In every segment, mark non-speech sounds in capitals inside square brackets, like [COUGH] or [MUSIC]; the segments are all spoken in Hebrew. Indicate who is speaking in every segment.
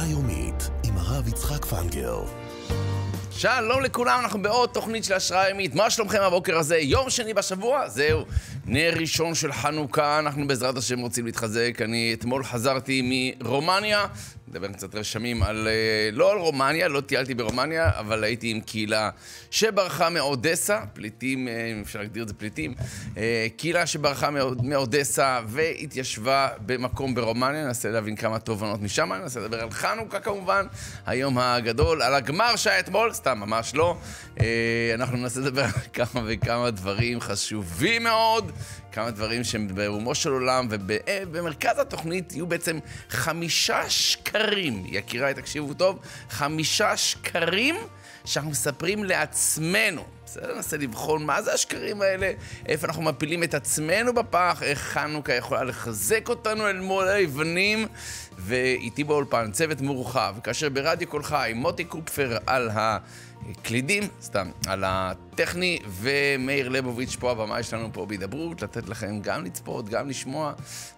Speaker 1: השראה יומית עם הרב יצחק פנגר.
Speaker 2: שלום לכולם, אנחנו בעוד תוכנית של השראה ימית. מה שלומכם הבוקר הזה? יום שני בשבוע? זהו. נר ראשון של חנוכה, אנחנו בעזרת השם רוצים להתחזק. אני אתמול חזרתי מרומניה, נדבר קצת רשמים על... אה, לא על רומניה, לא טיילתי ברומניה, אבל הייתי עם קהילה שברחה מאודסה, פליטים, אה, אם אפשר להגדיר את זה פליטים, אה, קהילה שברחה מאודסה והתיישבה במקום ברומניה, ננסה להבין כמה תובנות משם, ננסה לדבר על חנוכה כמובן, היום הגדול, על הגמר שהיה אתמול, סתם, ממש לא. אנחנו ננסה לדבר על כמה וכמה דברים חשובים מאוד. כמה דברים שהם ברומו של עולם, ובמרכז התוכנית יהיו בעצם חמישה שקרים. יקיריי, תקשיבו טוב, חמישה שקרים שאנחנו מספרים לעצמנו. בסדר? ננסה לבחון מה זה השקרים האלה, איפה אנחנו מפילים את עצמנו בפח, איך חנוכה יכולה לחזק אותנו אל מול היוונים. ואיתי באולפן צוות מורחב, כאשר ברדיו קול חי, מוטי קופפר על ה... קלידים, סתם, על הטכני, ומאיר לבוביץ' פה הבמה שלנו פה בהידברות, לתת לכם גם לצפות, גם לשמוע,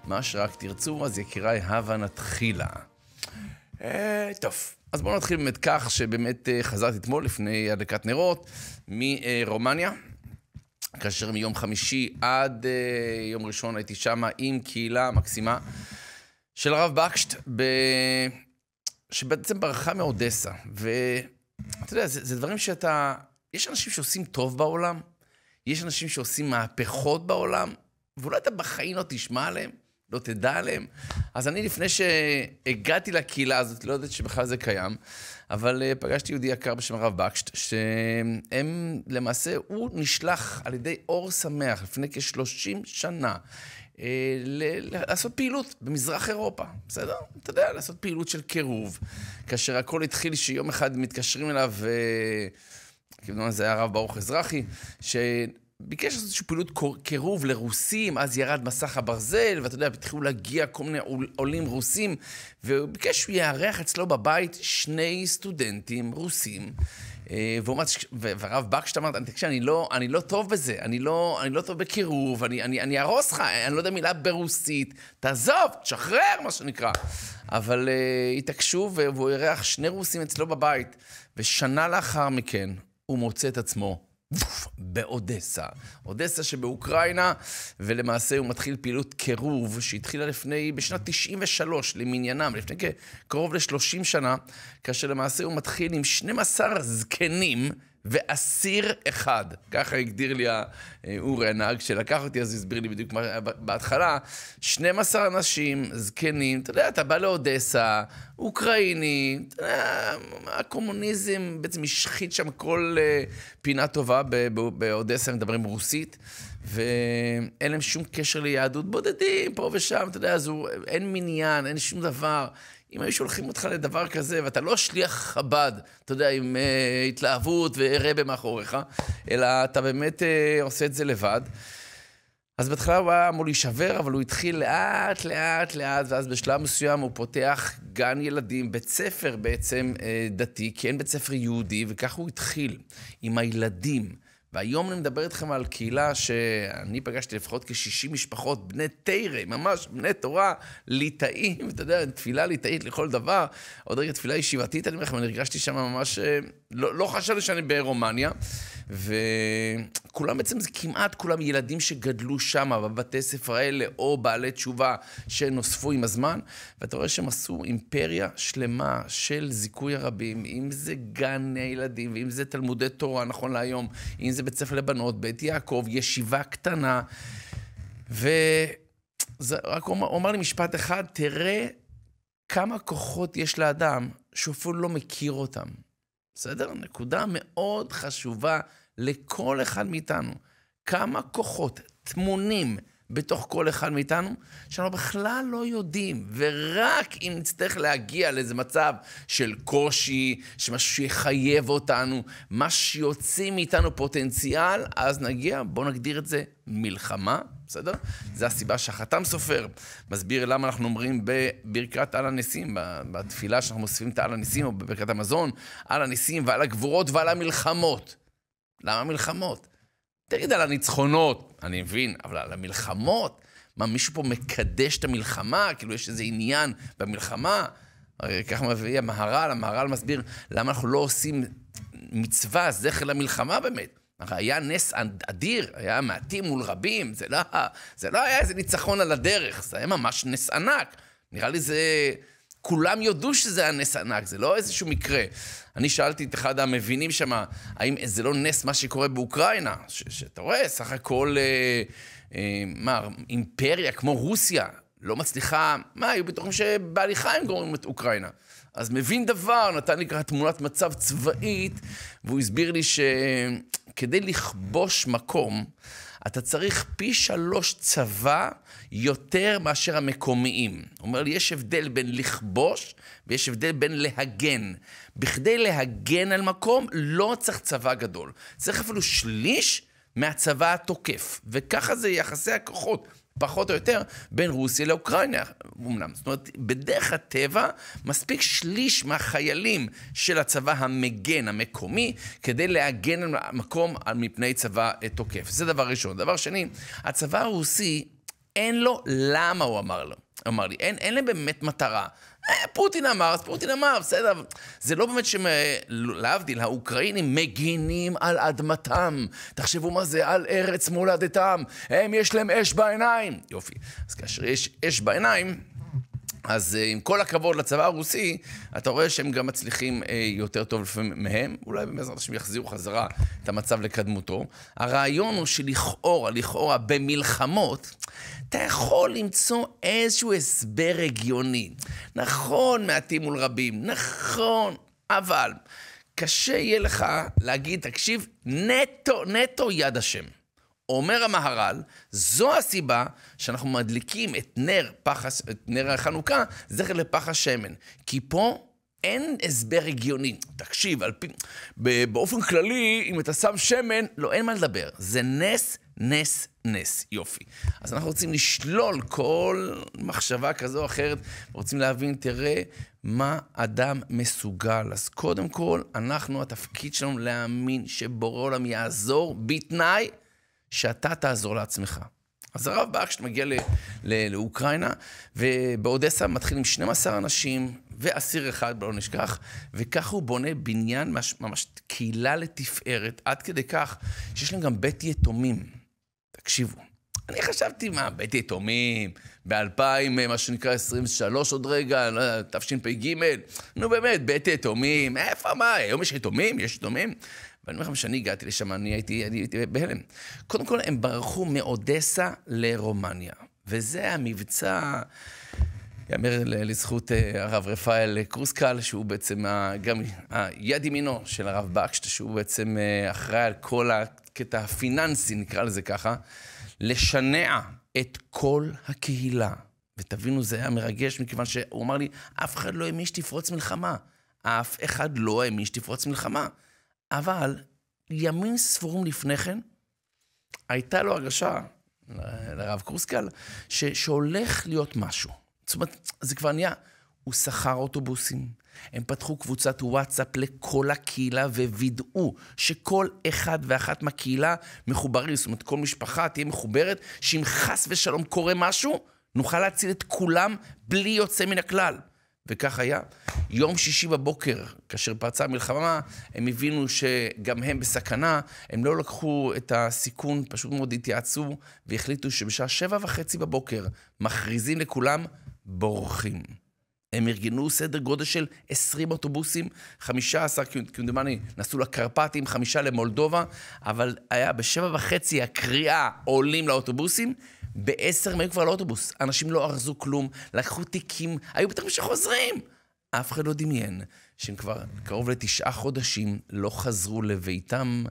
Speaker 2: מה שרק תרצו, אז יקיריי, הבה נתחילה. אה, טוב, אז בואו נתחיל באמת כך, שבאמת אה, חזרתי אתמול לפני הדלקת נרות מרומניה. כאשר מיום חמישי עד uh, יום ראשון הייתי שם עם קהילה מקסימה של הרב בקשט, ב... שבעצם ברחה מאודסה. ו... אתה יודע, זה, זה דברים שאתה... יש אנשים שעושים טוב בעולם, יש אנשים שעושים מהפכות בעולם, ואולי אתה בחיים לא תשמע עליהם, לא תדע עליהם. אז אני, לפני שהגעתי לקהילה הזאת, לא יודעת שבכלל זה קיים, אבל uh, פגשתי יהודי יקר בשם הרב בקשט, שהם, למעשה, הוא נשלח על ידי אור שמח לפני כ-30 שנה. אה, לעשות פעילות במזרח אירופה, בסדר? אתה יודע, לעשות פעילות של קירוב. כאשר הכל התחיל שיום אחד מתקשרים אליו, כמובן זה היה הרב ברוך אזרחי, שביקש לעשות איזושהי פעילות קירוב לרוסים, אז ירד מסך הברזל, ואתה יודע, התחילו להגיע כל מיני עולים רוסים, והוא ביקש שהוא יארח אצלו בבית שני סטודנטים רוסים. אה, והרב בקשט אמר, תקשיב, אני לא, אני לא טוב בזה, אני לא, אני לא טוב בקירוב, אני, אהרוס לך, אני לא יודע מילה ברוסית, תעזוב, תשחרר, מה שנקרא. אבל uh, התעקשו, והוא אירח שני רוסים אצלו בבית, ושנה לאחר מכן הוא מוצא את עצמו באודסה. אודסה שבאוקראינה, ולמעשה הוא מתחיל פעילות קירוב שהתחילה לפני, בשנת 93 למניינם, לפני קרוב ל-30 שנה, כאשר למעשה הוא מתחיל עם 12 זקנים. ואסיר אחד. ככה הגדיר לי אורי הנהג שלקח אותי, אז הסביר לי בדיוק מה בהתחלה. 12 אנשים, זקנים, אתה יודע, אתה בא לאודסה, אוקראיני, אתה יודע, הקומוניזם בעצם השחית שם כל uh, פינה טובה באודסה, מדברים רוסית. ואין להם שום קשר ליהדות, בודדים פה ושם, אתה יודע, אז הוא, אין מניין, אין שום דבר. אם היו שולחים אותך לדבר כזה, ואתה לא שליח חב"ד, אתה יודע, עם uh, התלהבות ורבה מאחוריך, אלא אתה באמת uh, עושה את זה לבד. אז בהתחלה הוא היה אמור להישבר, אבל הוא התחיל לאט, לאט, לאט, ואז בשלב מסוים הוא פותח גן ילדים, בית ספר בעצם אה, דתי, כי אין בית ספר יהודי, וככה הוא התחיל, עם הילדים. והיום אני מדבר איתכם על קהילה שאני פגשתי לפחות כ-60 משפחות, בני תרא, ממש בני תורה, ליטאים, אתה יודע, תפילה ליטאית לכל דבר. עוד רגע תפילה ישיבתית, אני אומר לכם, אני הרגשתי שם ממש... אה, לא, לא חשבתי שאני ברומניה. וכולם בעצם, זה כמעט כולם ילדים שגדלו שם, בבתי ספר האלה, או בעלי תשובה שנוספו עם הזמן, ואתה רואה שהם עשו אימפריה שלמה של זיכוי הרבים, אם זה גן הילדים, ואם זה תלמודי תורה, נכון להיום, אם זה בית ספר לבנות, בית יעקב, ישיבה קטנה, ורק הוא אמר לי משפט אחד, תראה כמה כוחות יש לאדם שהוא אפילו לא מכיר אותם. בסדר? נקודה מאוד חשובה לכל אחד מאיתנו. כמה כוחות טמונים בתוך כל אחד מאיתנו, שאנחנו בכלל לא יודעים, ורק אם נצטרך להגיע לאיזה מצב של קושי, שמשהו שיחייב אותנו, מה שיוציא מאיתנו פוטנציאל, אז נגיע, בואו נגדיר את זה מלחמה, בסדר? זו הסיבה שהחתם סופר מסביר למה אנחנו אומרים בברכת על הניסים, בתפילה שאנחנו מוסיפים את על הניסים, או בברכת המזון, על הניסים ועל הגבורות ועל המלחמות. למה מלחמות? תגיד על הניצחונות, אני מבין, אבל על המלחמות? מה, מישהו פה מקדש את המלחמה? כאילו, יש איזה עניין במלחמה? הרי ככה מביא המהר"ל, המהר"ל מסביר למה אנחנו לא עושים מצווה, זכר למלחמה באמת. הרי היה נס אדיר, היה מעטים מול רבים, זה לא, זה לא היה איזה ניצחון על הדרך, זה היה ממש נס ענק. נראה לי זה... כולם יודו שזה היה נס ענק, זה לא איזשהו מקרה. אני שאלתי את אחד המבינים שם, האם זה לא נס מה שקורה באוקראינה? שאתה רואה, סך הכל, אה, אה, מה, אימפריה כמו רוסיה לא מצליחה, מה, היו בטוחים שבהליכה הם גורמים את אוקראינה. אז מבין דבר, נתן לי ככה תמונת מצב צבאית, והוא הסביר לי שכדי לכבוש מקום, אתה צריך פי שלוש צבא יותר מאשר המקומיים. הוא אומר לי, יש הבדל בין לכבוש ויש הבדל בין להגן. בכדי להגן על מקום לא צריך צבא גדול. צריך אפילו שליש מהצבא התוקף. וככה זה יחסי הכוחות. פחות או יותר, בין רוסיה לאוקראינה, אמנם. זאת אומרת, בדרך הטבע, מספיק שליש מהחיילים של הצבא המגן המקומי, כדי להגן על המקום מפני צבא תוקף. זה דבר ראשון. דבר שני, הצבא הרוסי, אין לו למה, הוא אמר לו. אמר לי, אין, אין להם באמת מטרה. פוטין אמר, אז פוטין אמר, בסדר. זה לא באמת שלהבדיל, האוקראינים מגינים על אדמתם. תחשבו מה זה, על ארץ מולדתם. הם, יש להם אש בעיניים. יופי. אז כאשר יש אש בעיניים, אז אה, עם כל הכבוד לצבא הרוסי, אתה רואה שהם גם מצליחים אה, יותר טוב לפעמים מהם, אולי בעזרת השם יחזירו חזרה את המצב לקדמותו. הרעיון הוא שלכאורה, לכאורה, במלחמות, אתה יכול למצוא איזשהו הסבר הגיוני. נכון, מעטים מול רבים, נכון, אבל קשה יהיה לך להגיד, תקשיב, נטו, נטו יד השם. אומר המהר"ל, זו הסיבה שאנחנו מדליקים את נר, פח, את נר החנוכה, זכר לפח השמן. כי פה אין הסבר הגיוני. תקשיב, על פי... באופן כללי, אם אתה שם שמן, לא, אין מה לדבר. זה נס, נס, נס. יופי. אז אנחנו רוצים לשלול כל מחשבה כזו או אחרת, רוצים להבין, תראה מה אדם מסוגל. אז קודם כל, אנחנו, התפקיד שלנו להאמין שבורא עולם יעזור, בתנאי שאתה תעזור לעצמך. אז הרב באקשט מגיע ל- ל- לאוקראינה, ובאודסה מתחילים 12 אנשים ואסיר אחד, בואו נשכח, וככה הוא בונה בניין, ממש, ממש קהילה לתפארת, עד כדי כך שיש להם גם בית יתומים. תקשיבו, אני חשבתי, מה, בית יתומים, ב-2000, מה שנקרא 23 עוד רגע, לא תשפ"ג, נו באמת, בית יתומים, איפה, מה, היום יש יתומים? יש יתומים? ואני אומר לכם, כשאני הגעתי לשם, אני הייתי, אני הייתי בהלם. קודם כל, הם ברחו מאודסה לרומניה, וזה המבצע... יאמר לזכות אה, הרב רפאל קרוסקל, שהוא בעצם גם היד ימינו של הרב בקשט, שהוא בעצם אה, אחראי על כל הקטע הפיננסי, נקרא לזה ככה, לשנע את כל הקהילה. ותבינו, זה היה מרגש, מכיוון שהוא אמר לי, אף אחד לא האמין שתפרוץ מלחמה. אף אחד לא האמין שתפרוץ מלחמה. אבל ימים ספורים לפני כן, הייתה לו הרגשה, לרב קרוסקל, ש, שהולך להיות משהו. זאת אומרת, זה כבר נהיה, הוא שכר אוטובוסים, הם פתחו קבוצת וואטסאפ לכל הקהילה ווידאו שכל אחד ואחת מהקהילה מחוברים, זאת אומרת, כל משפחה תהיה מחוברת, שאם חס ושלום קורה משהו, נוכל להציל את כולם בלי יוצא מן הכלל. וכך היה. יום שישי בבוקר, כאשר פרצה המלחמה, הם הבינו שגם הם בסכנה, הם לא לקחו את הסיכון, פשוט מאוד התייעצו, והחליטו שבשעה שבע וחצי בבוקר מכריזים לכולם, בורחים. הם ארגנו סדר גודל של 20 אוטובוסים, 15, כמדומני, נסעו לקרפטים, חמישה למולדובה, אבל היה בשבע וחצי הקריאה עולים לאוטובוסים, בעשר הם היו כבר לאוטובוס. אנשים לא ארזו כלום, לקחו תיקים, היו בטח שחוזרים. אף אחד לא דמיין שהם כבר קרוב לתשעה חודשים לא חזרו לביתם.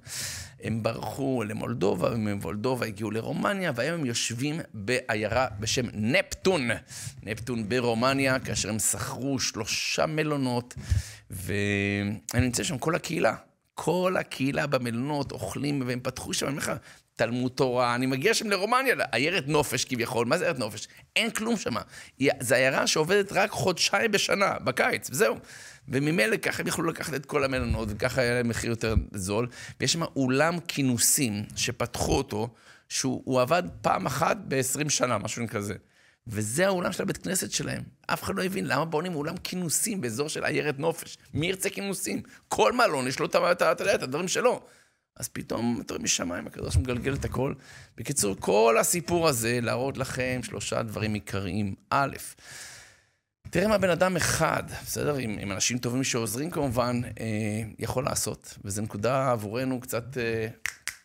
Speaker 2: הם ברחו למולדובה, וממולדובה הגיעו לרומניה, והיום הם יושבים בעיירה בשם נפטון. נפטון ברומניה, כאשר הם שכרו שלושה מלונות, והם נמצאים שם כל הקהילה. כל הקהילה במלונות אוכלים, והם פתחו שם, אני אומר לך, תלמוד תורה, אני מגיע שם לרומניה, עיירת נופש כביכול, מה זה עיירת נופש? אין כלום שם. זו עיירה שעובדת רק חודשיים בשנה, בקיץ, וזהו. וממילא ככה הם יכלו לקחת את כל המלונות, וככה היה להם מחיר יותר זול. ויש שם אולם כינוסים שפתחו אותו, שהוא עבד פעם אחת ב-20 שנה, משהו כזה. וזה האולם של הבית כנסת שלהם. אף אחד לא הבין למה בונים אולם כינוסים באזור של עיירת נופש. מי ירצה כינוסים? כל מלון יש לו את, את, את, את הדברים שלו. אז פתאום, אתה רואה משמיים, הקדוש מגלגל את הכל. בקיצור, כל הסיפור הזה, להראות לכם שלושה דברים עיקריים. א', תראה מה בן אדם אחד, בסדר? עם, עם אנשים טובים שעוזרים כמובן, אה, יכול לעשות. וזו נקודה עבורנו קצת אה,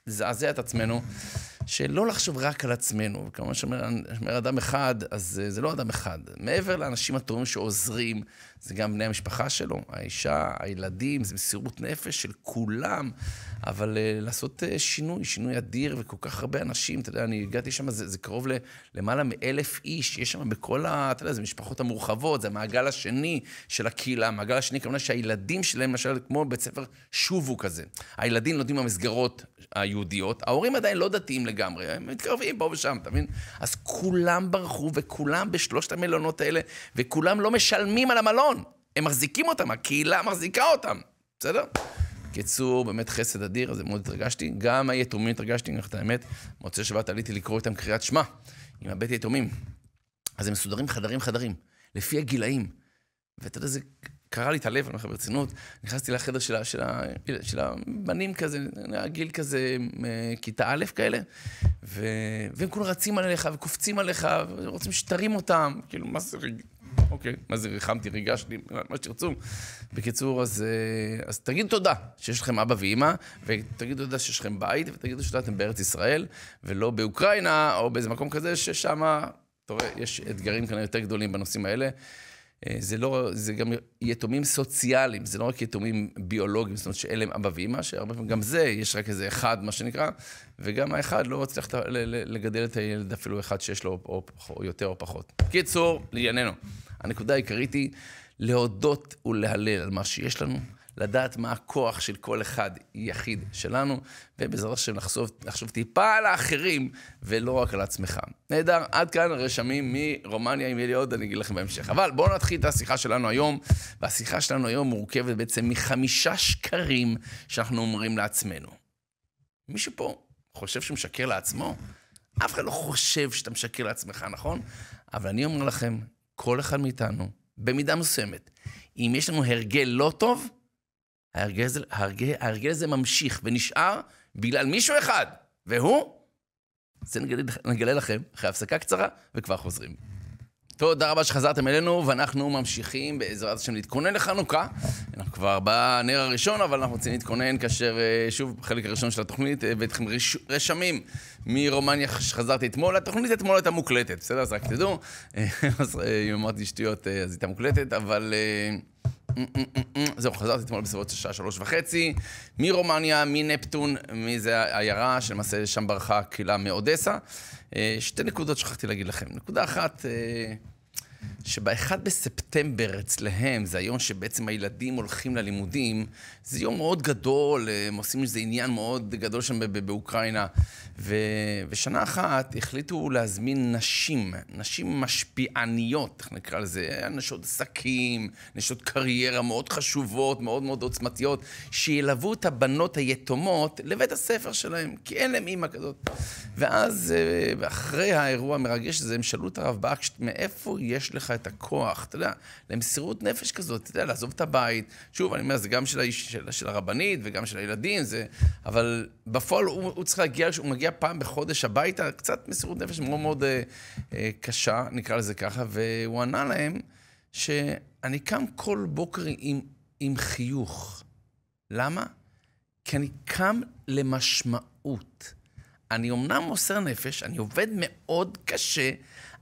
Speaker 2: לזעזע את עצמנו. שלא לחשוב רק על עצמנו. וכמובן שאומר אדם אחד, אז זה לא אדם אחד. מעבר לאנשים הטובים שעוזרים, זה גם בני המשפחה שלו, האישה, הילדים, זה מסירות נפש של כולם. אבל uh, לעשות uh, שינוי, שינוי אדיר, וכל כך הרבה אנשים, אתה יודע, אני הגעתי שם, זה, זה קרוב למעלה מאלף איש, יש שם בכל ה... אתה יודע, זה משפחות המורחבות, זה המעגל השני של הקהילה. המעגל השני, כמובן שהילדים שלהם, למשל, כמו בית ספר שובו כזה. הילדים לומדים במסגרות היהודיות, ההורים עדיין לא דתיים לגמרי, הם מתקרבים פה ושם, אתה מבין? אז כולם ברחו, וכולם בשלושת המלונות האלה, וכולם לא משלמים על המלון. הם מחזיקים אותם, הקהילה מחזיקה אותם, בסדר? קיצור, באמת חסד אדיר, אז מאוד התרגשתי. גם היתומים התרגשתי, אני אגיד לך את האמת. מוצאי שבת עליתי לקרוא איתם קריאת שמע, עם הבית יתומים. אז הם מסודרים חדרים חדרים, לפי הגילאים. ואתה יודע, זה קרע לי את הלב, אני אומר לך ברצינות. נכנסתי לחדר של, של, של הבנים כזה, הגיל כזה, כיתה א' כאלה, ו... והם כולם רצים עליך וקופצים עליך, ורוצים שתרים אותם. כאילו, מה זה אוקיי, מה זה ריחמתי, ריגשתי, מה שתרצו. בקיצור, אז, אה, אז תגידו תודה שיש לכם אבא ואימא, ותגידו תודה שיש לכם בית, ותגידו שאתם בארץ ישראל, ולא באוקראינה, או באיזה מקום כזה, ששם, אתה רואה, יש אתגרים כנראה יותר גדולים בנושאים האלה. אה, זה לא, זה גם יתומים סוציאליים, זה לא רק יתומים ביולוגיים, זאת אומרת שאין להם אבא ואמא, שהרבה פעמים גם זה, יש רק איזה אחד, מה שנקרא, וגם האחד לא מצליח לגדל את הילד אפילו אחד שיש לו או, או יותר או פחות. קיצור, לענייננו. הנקודה העיקרית היא להודות ולהלל על מה שיש לנו, לדעת מה הכוח של כל אחד יחיד שלנו, ובעזרת השם לחשוב, טיפה על האחרים, ולא רק על עצמך. נהדר, עד כאן רשמים מרומניה, אם יהיה אני אגיד לכם בהמשך. אבל בואו נתחיל את השיחה שלנו היום, והשיחה שלנו היום מורכבת בעצם מחמישה שקרים שאנחנו אומרים לעצמנו. מישהו פה חושב שהוא משקר לעצמו? אף אחד לא חושב שאתה משקר לעצמך, נכון? אבל אני אומר לכם, כל אחד מאיתנו, במידה מסוימת, אם יש לנו הרגל לא טוב, ההרגל ההרגל, ההרגל הזה ממשיך ונשאר בגלל מישהו אחד, והוא, זה נגלה, נגלה לכם אחרי הפסקה קצרה, וכבר חוזרים. תודה רבה שחזרתם אלינו, ואנחנו ממשיכים בעזרת השם להתכונן לחנוכה. אנחנו כבר בנר הראשון, אבל אנחנו רוצים להתכונן כאשר, אה, שוב, בחלק הראשון של התוכנית, הבאתי לכם רש... רשמים מרומניה שחזרתי אתמול. התוכנית אתמול הייתה מוקלטת, בסדר? אז רק תדעו. [LAUGHS] אה, אם אמרתי שטויות, אה, אז הייתה מוקלטת, אבל... זהו, חזרתי אתמול בסביבות שעה שלוש וחצי, מרומניה, מנפטון, מאיזה עיירה, שלמעשה שם ברחה קהילה מאודסה. שתי נקודות שכחתי להגיד לכם. נקודה אחת, שב-1 בספטמבר אצלהם, זה היום שבעצם הילדים הולכים ללימודים, זה יום מאוד גדול, הם עושים איזה עניין מאוד גדול שם באוקראינה. ו... ושנה אחת החליטו להזמין נשים, נשים משפיעניות, איך נקרא לזה, נשות עסקים, נשות קריירה מאוד חשובות, מאוד מאוד עוצמתיות, שילוו את הבנות היתומות לבית הספר שלהם, כי אין להם אימא כזאת. ואז, אה, אחרי האירוע המרגש הזה, הם שאלו את הרב בקשט, מאיפה יש לך את הכוח, אתה יודע, למסירות נפש כזאת, אתה יודע, לעזוב את הבית. שוב, אני אומר, זה גם של, האיש, של, של הרבנית וגם של הילדים, זה... אבל בפועל הוא, הוא צריך להגיע, הוא מגיע פעם בחודש הביתה, קצת מסירות נפש מאוד מאוד אה, אה, קשה, נקרא לזה ככה, והוא ענה להם שאני קם כל בוקר עם, עם חיוך. למה? כי אני קם למשמעות. אני אומנם מוסר נפש, אני עובד מאוד קשה,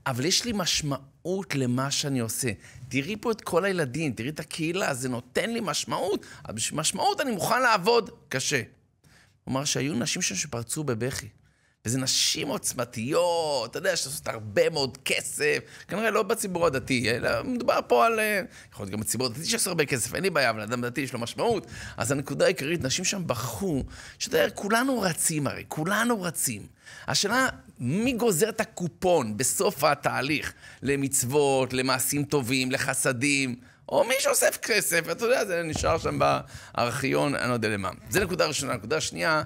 Speaker 2: אבל יש לי משמעות למה שאני עושה. תראי פה את כל הילדים, תראי את הקהילה, זה נותן לי משמעות. אז בשביל משמעות אני מוכן לעבוד קשה. אמר שהיו נשים שם שפרצו בבכי. וזה נשים עוצמתיות, אתה יודע, שעושות הרבה מאוד כסף, כנראה לא בציבור הדתי, אלא מדובר פה על... אה, יכול להיות גם בציבור הדתי שעושה הרבה כסף, אין לי בעיה, אבל אדם דתי יש לו משמעות. אז הנקודה העיקרית, נשים שם בכו, שאתה יודע, כולנו רצים הרי, כולנו רצים. השאלה, מי גוזר את הקופון בסוף התהליך למצוות, למעשים טובים, לחסדים? או מי שאוסף כסף, אתה יודע, זה נשאר שם בארכיון, אני לא יודע למה. זה נקודה ראשונה. נקודה שנייה,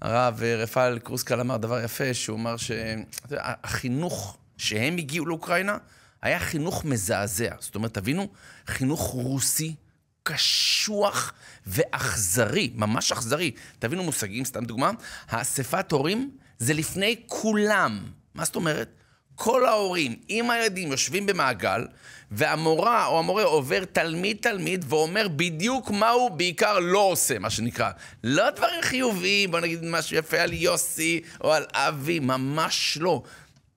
Speaker 2: הרב רפאל קרוסקל אמר דבר יפה, שהוא אמר שהחינוך שהם הגיעו לאוקראינה, היה חינוך מזעזע. זאת אומרת, תבינו, חינוך רוסי קשוח ואכזרי, ממש אכזרי. תבינו מושגים, סתם דוגמה, האספת הורים זה לפני כולם. מה זאת אומרת? כל ההורים עם הילדים יושבים במעגל, והמורה או המורה עובר תלמיד-תלמיד ואומר בדיוק מה הוא בעיקר לא עושה, מה שנקרא. לא דברים חיוביים, בוא נגיד משהו יפה על יוסי או על אבי, ממש לא.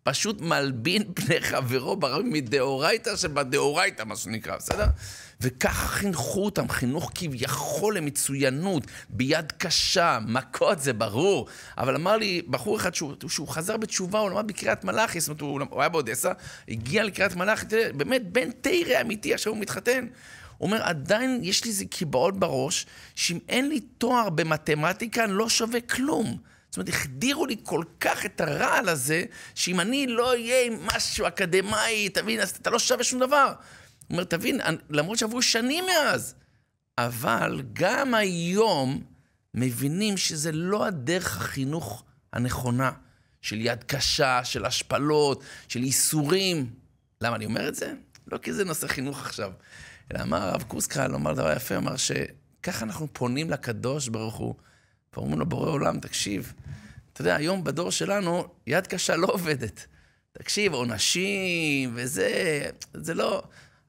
Speaker 2: פשוט מלבין [LAUGHS] פני חברו ברבי מדאורייתא שבדאורייתא, מה שנקרא, בסדר? וככה חינכו אותם, חינוך כביכול למצוינות, ביד קשה, מכות, זה ברור. אבל אמר לי בחור אחד שהוא, שהוא חזר בתשובה, הוא למד בקריית מלאכי, זאת אומרת, הוא היה באודסה, הגיע לקריית מלאכי, תראה, באמת בן תרא אמיתי, עכשיו הוא מתחתן. הוא אומר, עדיין יש לי איזה קיבעון בראש, שאם אין לי תואר במתמטיקה, אני לא שווה כלום. זאת אומרת, החדירו לי כל כך את הרעל הזה, שאם אני לא אהיה עם משהו אקדמאי, תבין, אז אתה לא שווה שום דבר. הוא אומר, תבין, למרות שעברו שנים מאז, אבל גם היום מבינים שזה לא הדרך החינוך הנכונה, של יד קשה, של השפלות, של איסורים. למה אני אומר את זה? לא כי זה נושא חינוך עכשיו, אלא אמר הרב קוסקל, אמר דבר יפה, אמר שככה אנחנו פונים לקדוש ברוך הוא, ואומרים לו, בורא עולם, תקשיב, אתה יודע, היום בדור שלנו, יד קשה לא עובדת. תקשיב, עונשים וזה, זה לא...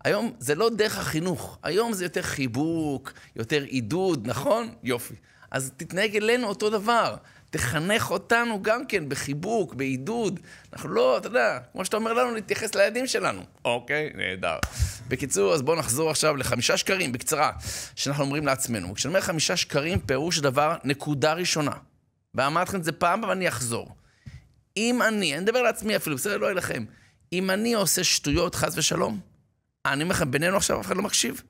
Speaker 2: היום זה לא דרך החינוך, היום זה יותר חיבוק, יותר עידוד, נכון? יופי. אז תתנהג אלינו אותו דבר. תחנך אותנו גם כן בחיבוק, בעידוד. אנחנו לא, אתה יודע, כמו שאתה אומר לנו, להתייחס לילדים שלנו. אוקיי, נהדר. בקיצור, אז בואו נחזור עכשיו לחמישה שקרים, בקצרה, שאנחנו אומרים לעצמנו. כשאני אומר חמישה שקרים, פירוש דבר, נקודה ראשונה. ואמרתי לכם את זה פעם, אבל אני אחזור. אם אני, אני מדבר לעצמי אפילו, בסדר, לא אליכם. אם אני עושה שטויות, חס ושלום, אני אומר לכם, בינינו עכשיו אף אחד לא מקשיב.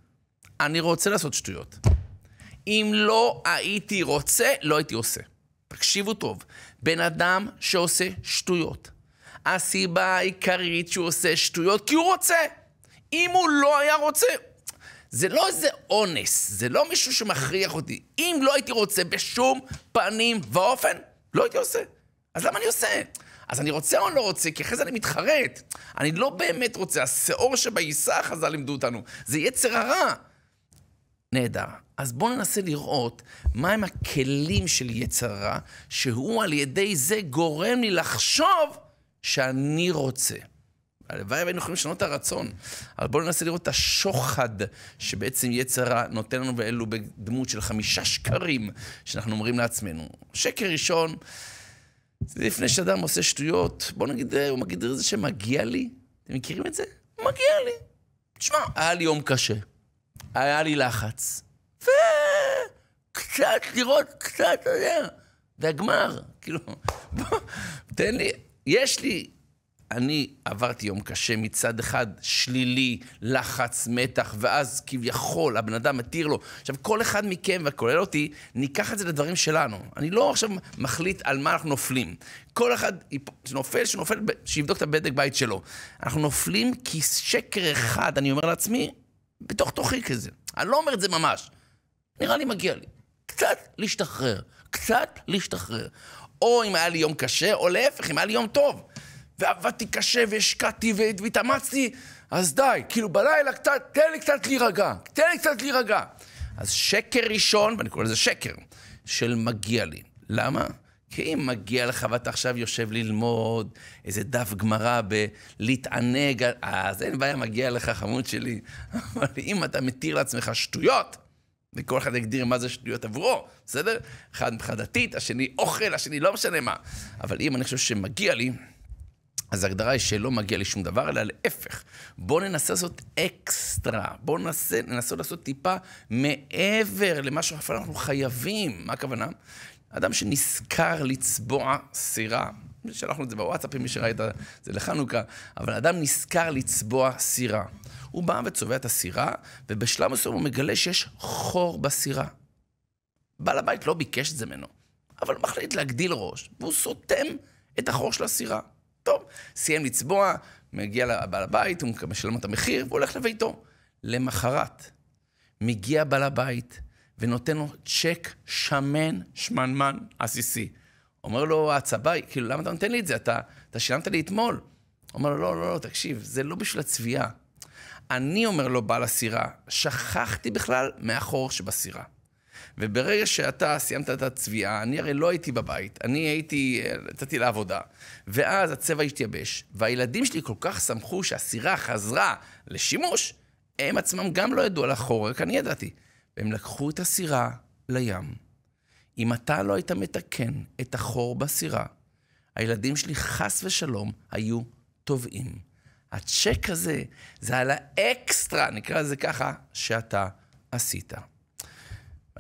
Speaker 2: אני רוצה לעשות שטויות. אם לא הייתי רוצה, לא הייתי עושה. תקשיבו טוב, בן אדם שעושה שטויות, הסיבה העיקרית שהוא עושה שטויות, כי הוא רוצה. אם הוא לא היה רוצה, זה לא איזה אונס, זה לא מישהו שמכריח אותי. אם לא הייתי רוצה בשום פנים ואופן, לא הייתי עושה. אז למה אני עושה? אז אני רוצה או לא רוצה, כי אחרי זה אני מתחרט. אני לא באמת רוצה, השאור שבעיסה, חז"ל לימדו אותנו, זה יצר הרע. נהדר. אז בואו ננסה לראות מהם הכלים של יצר הרע, שהוא על ידי זה גורם לי לחשוב שאני רוצה. הלוואי והיינו יכולים לשנות את הרצון. אבל בואו ננסה לראות את השוחד שבעצם יצר הרע נותן לנו, ואלו בדמות של חמישה שקרים שאנחנו אומרים לעצמנו. שקר ראשון, זה לפני שאדם עושה שטויות, בואו נגיד, הוא מגיד את זה שמגיע לי. אתם מכירים את זה? מגיע לי. תשמע, היה לי יום קשה. היה לי לחץ. וקצת לראות, קצת, אתה יודע, זה הגמר. כאילו, בוא, תן לי, יש לי אני עברתי יום קשה מצד אחד, שלילי, לחץ, מתח, ואז כביכול הבן אדם מתיר לו. עכשיו, כל אחד מכם, וכולל אותי, ניקח את זה לדברים שלנו. אני לא עכשיו מחליט על מה אנחנו נופלים. כל אחד שנופל, שנופל, שיבדוק את הבדק בית שלו. אנחנו נופלים כי שקר אחד, אני אומר לעצמי, בתוך תוכי כזה. אני לא אומר את זה ממש. נראה לי מגיע לי. קצת להשתחרר. קצת להשתחרר. או אם היה לי יום קשה, או להפך, אם היה לי יום טוב. ועבדתי קשה והשקעתי והתאמצתי, אז די, כאילו בלילה קצת, תן לי קצת להירגע, תן לי קצת להירגע. אז שקר ראשון, ואני קורא לזה שקר, של מגיע לי. למה? כי אם מגיע לך ואתה עכשיו יושב ללמוד איזה דף גמרא בלהתענג, אז אין בעיה, מגיע לך, חמוד שלי. [LAUGHS] אבל אם אתה מתיר לעצמך שטויות, וכל אחד יגדיר מה זה שטויות עבורו, בסדר? אחד מבחינה דתית, השני אוכל, השני לא משנה מה. אבל אם אני חושב שמגיע לי, אז ההגדרה היא שלא מגיע לי שום דבר, אלא להפך. בואו ננסה לעשות אקסטרה, בואו ננסה, ננסה לעשות טיפה מעבר למה שאנחנו חייבים. מה הכוונה? אדם שנזכר לצבוע סירה, שלחנו את זה בוואטסאפ, מי שראה את זה לחנוכה, אבל אדם נזכר לצבוע סירה. הוא בא וצובע את הסירה, ובשלב מסוים הוא מגלה שיש חור בסירה. בעל הבית לא ביקש את זה ממנו, אבל מחליט להגדיל ראש, והוא סותם את החור של הסירה. טוב, סיים לצבוע, מגיע לבעל הבית, הוא משלם את המחיר, והולך לביתו. למחרת, מגיע בעל הבית ונותן לו צ'ק שמן, שמנמן, עסיסי. אומר לו הצבאי, כאילו, למה אתה נותן לי את זה? אתה, אתה שילמת לי אתמול. אומר לו, לא, לא, לא, תקשיב, זה לא בשביל הצביעה. אני, אומר לו בעל הסירה, שכחתי בכלל מהחור שבסירה. וברגע שאתה סיימת את הצביעה, אני הרי לא הייתי בבית, אני הייתי, יצאתי לעבודה, ואז הצבע השתייבש, והילדים שלי כל כך שמחו שהסירה חזרה לשימוש, הם עצמם גם לא ידעו על החור, רק אני ידעתי. והם לקחו את הסירה לים. אם אתה לא היית מתקן את החור בסירה, הילדים שלי חס ושלום היו טובעים. הצ'ק הזה, זה על האקסטרה, נקרא לזה ככה, שאתה עשית.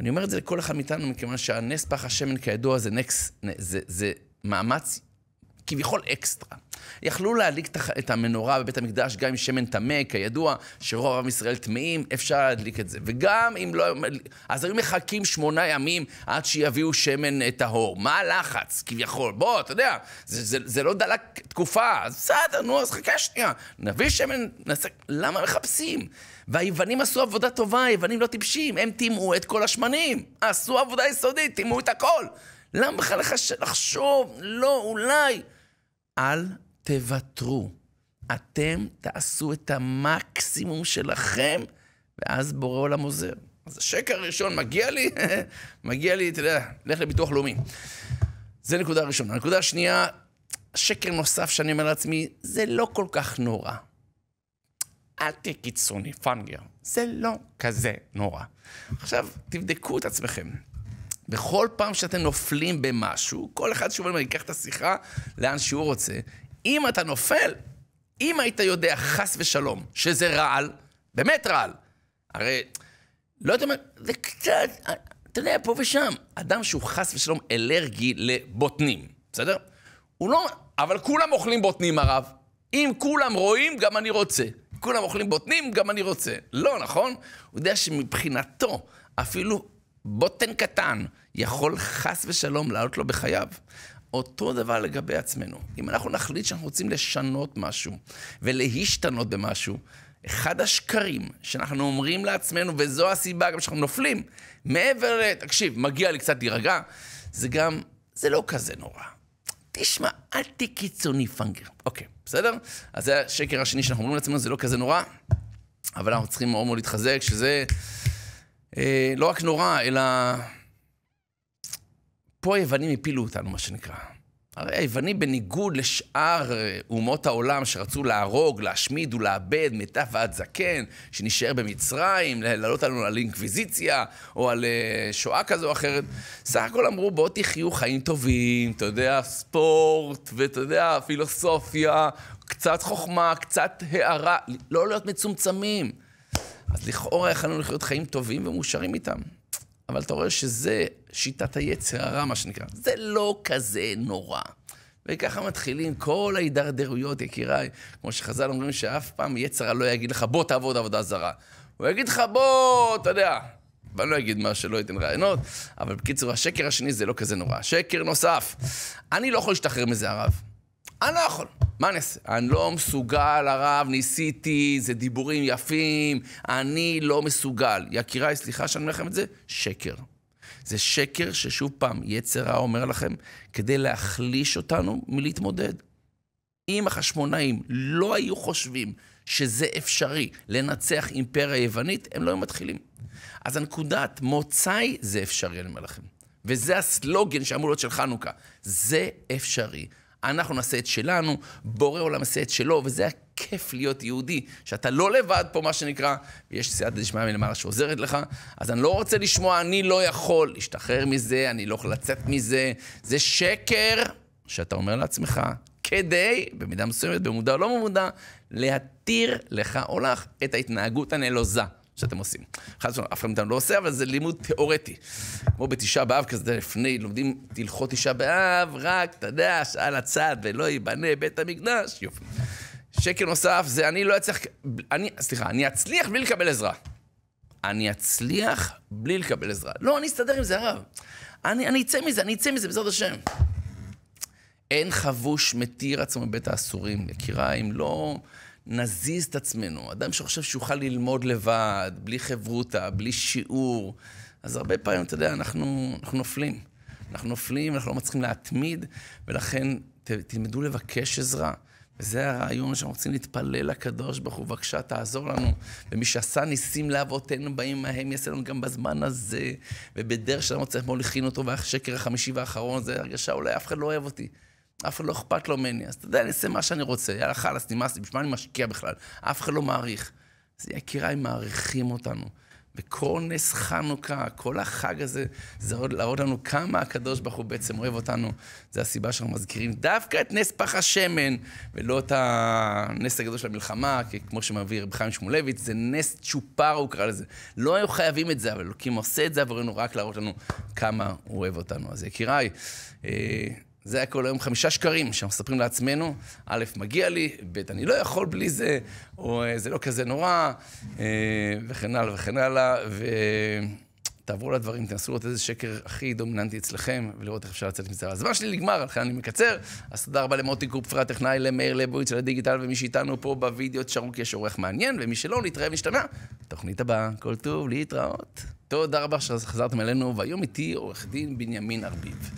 Speaker 2: אני אומר את זה לכל אחד מאיתנו, מכיוון שהנס פח השמן, כידוע, זה, נקס, זה, זה מאמץ כביכול אקסטרה. יכלו להדליק את המנורה בבית המקדש גם עם שמן טמא, כידוע שרוב עם ישראל טמאים, אפשר להדליק את זה. וגם אם לא... אז היו מחכים שמונה ימים עד שיביאו שמן טהור. מה הלחץ, כביכול? בוא, אתה יודע, זה, זה, זה לא דלק תקופה, אז בסדר, נו, אז חכה שנייה. נביא שמן, נעשה... למה מחפשים? והיוונים עשו עבודה טובה, היוונים לא טיפשים, הם טימאו את כל השמנים. עשו עבודה יסודית, טימאו את הכל. למה בכלל לחשוב? לא, אולי. אל תוותרו. אתם תעשו את המקסימום שלכם, ואז בורא עולם עוזר. אז השקר הראשון, מגיע לי, [LAUGHS] מגיע לי, אתה יודע, לך לביטוח לאומי. זה נקודה ראשונה. הנקודה השנייה, שקר נוסף שאני אומר לעצמי, זה לא כל כך נורא. אל תהיה קיצוני, פאנגר. זה לא כזה נורא. עכשיו, תבדקו את עצמכם. בכל פעם שאתם נופלים במשהו, כל אחד שוב אומר, ייקח את השיחה לאן שהוא רוצה. אם אתה נופל, אם היית יודע, חס ושלום, שזה רעל, באמת רעל, הרי, לא יודע מה, זה קצת, אתה יודע, פה ושם, אדם שהוא חס ושלום אלרגי לבוטנים, בסדר? הוא לא, אבל כולם אוכלים בוטנים, הרב. אם כולם רואים, גם אני רוצה. כולם אוכלים בוטנים, גם אני רוצה. לא, נכון? הוא יודע שמבחינתו, אפילו בוטן קטן יכול חס ושלום לעלות לו בחייו. אותו דבר לגבי עצמנו. אם אנחנו נחליט שאנחנו רוצים לשנות משהו ולהשתנות במשהו, אחד השקרים שאנחנו אומרים לעצמנו, וזו הסיבה גם שאנחנו נופלים, מעבר ל... תקשיב, מגיע לי קצת להירגע, זה גם, זה לא כזה נורא. תשמע, אל תהיה קיצוני פאנגר. אוקיי, בסדר? אז זה השקר השני שאנחנו אומרים לעצמנו, זה לא כזה נורא, אבל אנחנו צריכים מאוד מאוד להתחזק, שזה אה, לא רק נורא, אלא... פה היוונים הפילו אותנו, מה שנקרא. הרי היוונים, בניגוד לשאר אה, אומות העולם שרצו להרוג, להשמיד ולאבד מטף ועד זקן, שנשאר במצרים, לעלות עלינו על אינקוויזיציה או על אה, שואה כזו או אחרת, סך הכל אמרו, בואו תחיו חיים טובים, אתה יודע, ספורט, ואתה יודע, פילוסופיה, קצת חוכמה, קצת הערה, לא להיות מצומצמים. אז לכאורה יכולנו לחיות חיים טובים ומאושרים איתם. אבל אתה רואה שזה שיטת היצר הרע, מה שנקרא. זה לא כזה נורא. וככה מתחילים כל ההידרדרויות, יקיריי. כמו שחז"ל אומרים שאף פעם יצר לא יגיד לך, בוא תעבוד עבודה זרה. הוא יגיד לך, בוא, אתה יודע. ואני לא אגיד מה שלא ייתן רעיונות, אבל בקיצור, השקר השני זה לא כזה נורא. שקר נוסף, אני לא יכול להשתחרר מזה, הרב. אני לא יכול. מה אני אעשה? אני לא מסוגל, הרב, ניסיתי, זה דיבורים יפים, אני לא מסוגל. יקיריי, סליחה שאני אומר לכם את זה, שקר. זה שקר ששוב פעם, יצר רע אומר לכם, כדי להחליש אותנו מלהתמודד. אם החשמונאים לא היו חושבים שזה אפשרי לנצח אימפריה יוונית, הם לא היו מתחילים. אז הנקודת מוצאי זה אפשרי, אני אומר לכם. וזה הסלוגן שאמור להיות של חנוכה. זה אפשרי. אנחנו נעשה את שלנו, בורא עולם עושה את שלו, וזה הכיף להיות יהודי, שאתה לא לבד פה, מה שנקרא, ויש סייעתא דשמיא מלמעלה שעוזרת לך, אז אני לא רוצה לשמוע, אני לא יכול להשתחרר מזה, אני לא יכול לצאת מזה. זה שקר שאתה אומר לעצמך, כדי, במידה מסוימת, במודע או לא במודע, להתיר לך או לך את ההתנהגות הנלוזה. שאתם עושים. חד ושלום, אף אחד מאיתנו לא עושה, אבל זה לימוד תיאורטי. כמו בתשעה באב כזה, לפני, לומדים תלכות תשעה באב, רק, אתה יודע, שעה לצד, ולא ייבנה בית המקדש, יופי. שקר נוסף זה אני לא אצליח, אני, סליחה, אני אצליח בלי לקבל עזרה. אני אצליח בלי לקבל עזרה. לא, אני אסתדר עם זה, הרב. אני, אני אצא מזה, אני אצא מזה, בעזרת השם. אין חבוש מתיר עצמו מבית האסורים, יקיריי, אם לא... נזיז את עצמנו. אדם שחושב שיוכל ללמוד לבד, בלי חברותה, בלי שיעור, אז הרבה פעמים, אתה יודע, אנחנו, אנחנו נופלים. אנחנו נופלים, אנחנו לא מצליחים להתמיד, ולכן ת, תלמדו לבקש עזרה. וזה הרעיון שאנחנו רוצים להתפלל לקדוש ברוך הוא, בבקשה תעזור לנו. ומי שעשה ניסים לאבותינו באים ההם, יעשה לנו גם בזמן הזה. ובדרך שלנו צריך מאוד להכין אותו, והשקר החמישי והאחרון זה הרגשה, אולי אף אחד לא אוהב אותי. אף אחד לא אכפת לו ממני. אז אתה יודע, אני אעשה מה שאני רוצה. יאללה, חלאס, נמאס לי, בשביל מה אני משקיע בכלל? אף אחד לא מעריך. אז יקיריי מעריכים אותנו. וכל נס חנוכה, כל החג הזה, זה עוד להראות לנו כמה הקדוש ברוך הוא בעצם אוהב אותנו. זו הסיבה שאנחנו מזכירים דווקא את נס פח השמן, ולא את הנס הגדול של המלחמה, כי כמו שמביא רבי חיים שמואלביץ, זה נס צ'ופר, הוא קרא לזה. לא היו חייבים את זה, אבל אלוקים עושה את זה עבורנו רק להראות לנו כמה הוא אוהב אותנו. אז יקיריי, אה, זה היה כל היום חמישה שקרים שאנחנו מספרים לעצמנו, א', מגיע לי, ב', אני לא יכול בלי זה, או אה, זה לא כזה נורא, אה, וכן הלאה וכן הלאה, ותעברו לדברים, תנסו לראות איזה שקר הכי דומיננטי אצלכם, ולראות איך אפשר לצאת מזה. הזמן שלי נגמר, לכן אני מקצר, אז תודה רבה למוטי קופפר, הטכנאי, למאיר לבויץ, לדיגיטל, ומי שאיתנו פה בווידאו, תשארו כי יש עורך מעניין, ומי שלא, נתראה ונשתמע. תוכנית הבאה, כל טוב, להתראות. תודה רבה שחזרתם אלינו, והיום איתי עורך דין בנימין ארביב.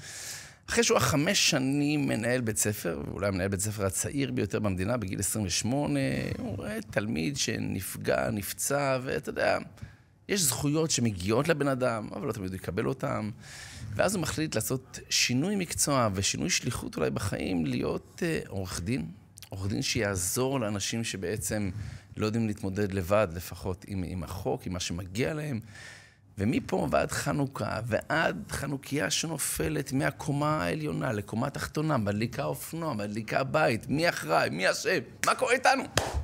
Speaker 2: אחרי שהוא היה חמש שנים מנהל בית ספר, ואולי מנהל בית ספר הצעיר ביותר במדינה, בגיל 28, הוא רואה תלמיד שנפגע, נפצע, ואתה יודע, יש זכויות שמגיעות לבן אדם, אבל לא תמיד הוא יקבל אותן. ואז הוא מחליט לעשות שינוי מקצוע ושינוי שליחות אולי בחיים, להיות uh, עורך דין. עורך דין שיעזור לאנשים שבעצם לא יודעים להתמודד לבד, לפחות עם, עם החוק, עם מה שמגיע להם. ומפה ועד חנוכה, ועד חנוכיה שנופלת מהקומה העליונה לקומה התחתונה, מדליקה אופנוע, מדליקה בית, מי אחראי, מי אשם, מה קורה איתנו?